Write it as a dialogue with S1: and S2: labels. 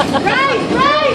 S1: Right! Right!